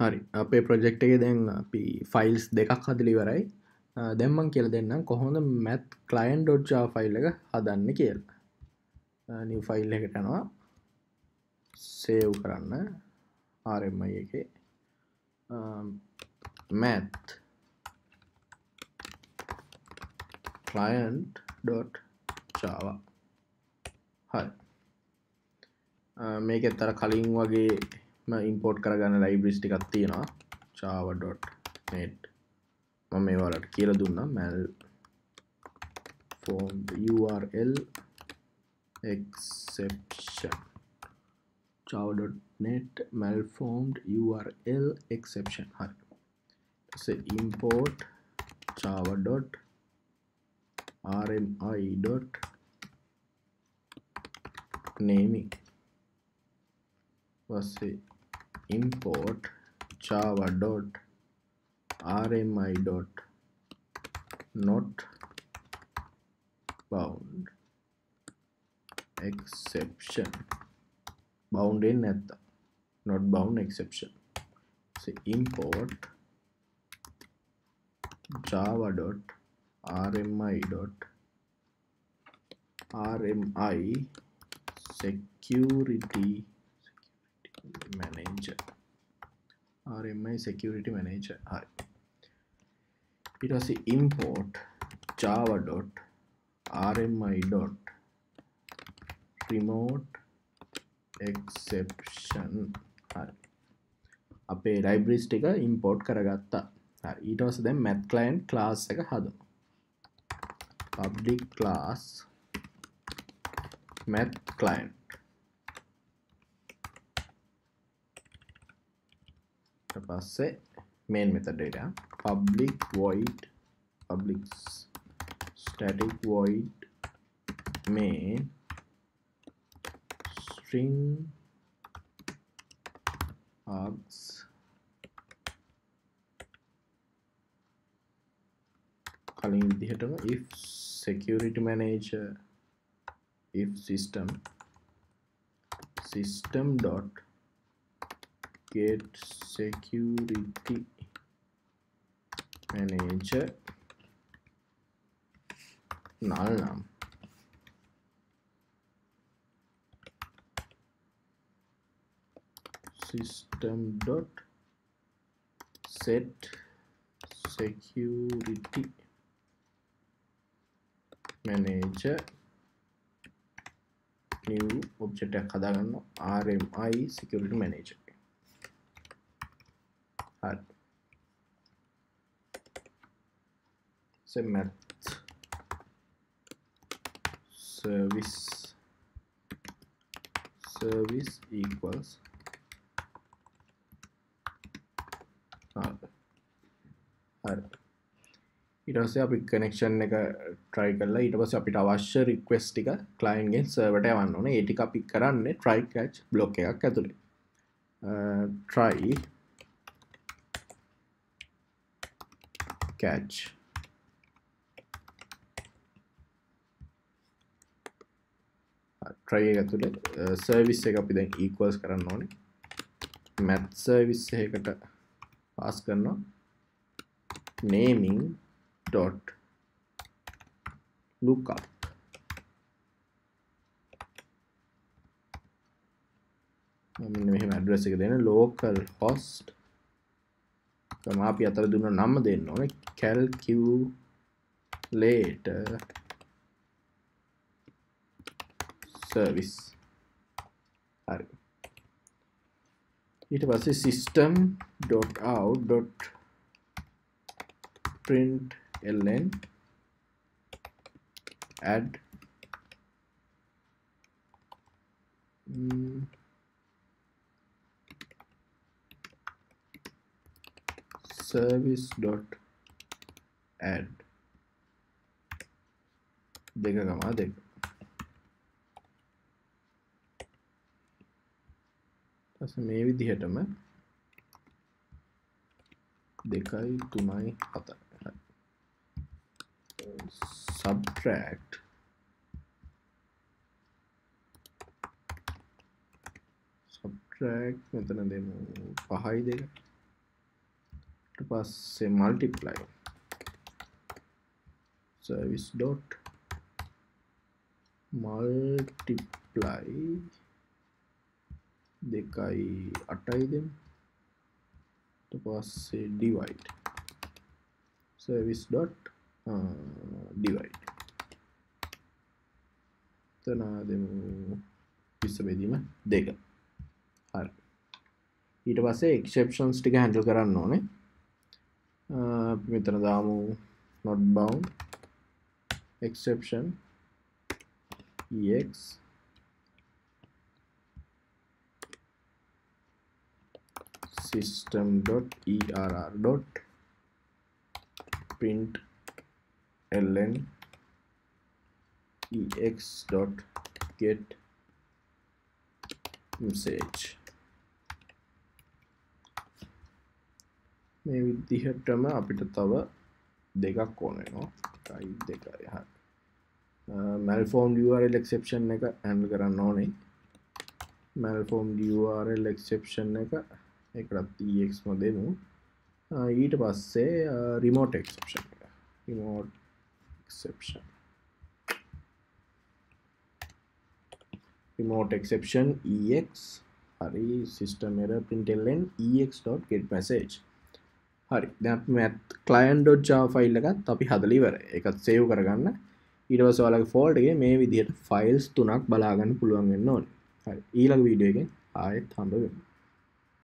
හරි. අපේ ප්‍රොජෙක්් එක දැන් අපි ෆයිල්ස් දෙකක් හදලිවරයි දැම්මන් කියල දෙන්න කොහොඳ මැත් කලයින් ඩොඩ්ජා ෆයිල් එක හදන්න කියල්. නිව ෆයිල් එකටනවා සේව් කරන්න. ආරෙම්මයි එක. මැත් client.java හරි. මේක එත්තර කලින් වගේ ඉම්පෝට් කරගන්න ලයිබ්‍රිස් ටිකක් තියෙනවා. java.net මම මේ වලට කියල දුන්න මැල් form url exception. java.net malformed url exception. හරි. import java.net rmi dot naming පස්සේ import java dot rmi dot not bound. Exception. Bound in at not bound exception. Say import java dot rmi dot rmi security manager rmi security manager හරි ඊට පස්සේ import java dot rmi dot remote exception හරි අපේ libraries ටික import කරගත්තා ඊට පස්සේ දැන් math client class එක හදමු public class math client පස්සේ main method data public void public static void main string args කලින් විදිහටම if security manager if system system dot get security. Manager null num. System dot set security. Manager new object එකක් හදාගන්න RMI security manager. හරි so math service. Service equals. හරි ඉටස අපි connection එක try කරලා ඊට පස අපිට අවශ්‍ය රික්වස් ටික කලයින්ගෙන් සර්වට යවන්න ඕන. ඒටි අපි කරන්න ට්‍රයි කච් බ්ලොක් එකක් ඇතුළේ ට්‍රයි uh, catch. ට්‍රයි ඇතුළේ සර්විස් එක අපි දැන් ඊක්වල්ස් කරන්න ඕනේ. මැත් සර්විස් එකට පාස් කරනවා. naming dot lookup. මෙන්න මෙහෙම ඇඩ්‍රස් එක දෙන local host තම අපි අතර දුන්න නම දෙන්න ඕන. calculator service. හරි. ඊට පස්සේ system.out.print ln add mm, service dot add. දෙක ගමා දෙක. පස මේ විදිහටම දෙකයි තුනයි හතයි. subtract. subtract මෙතන දෙමු පහයි දෙක. පස්සේ මල්ටිප්ලයි service dot multiply දෙකයි අටයිද පස්සේ divide service dot uh, divide තනා දෙමු විස්ස බෙදීම දෙක හරි ඊට පස්සේ එක්ෂප්ෂන්ස් ටික හැන්ඩල් කරන්න ඕනේ uh, not bound exception ex. System dot err dot print ln ex dot get message මේ විදිහටම අපිට තව දෙකක් ඕනෙනවා ටයි දෙකයි හ මැල්ෆෝම් URL එක්සෙප්ෂන් එක ඇන්ඩ කරන්න ඕනේ මැල්ෆෝම් URL එක්සෙප්ෂන් එක එකටත් එක්ම දෙමු ඊට පස්සේ remote exception remote exception remote exception ex හරි සිස්ටම් එර පින්ටෙල්ලෙන් ex.get message හරි. දැත් කලයින්ඩෝජා ෆයිල් එකත් අපි හදලිවර එකත් සේව් කරගන්න. ඊටවස වලගේ ෆෝල්ටගේ මේ විදිහට ෆයිල්ස් තුනක් බලාගන්න පුළුවන් වෙන්න ඕන්. ඊළඟ වීඩියෝගෙන් ආයෙත් හම්බ වෙන්න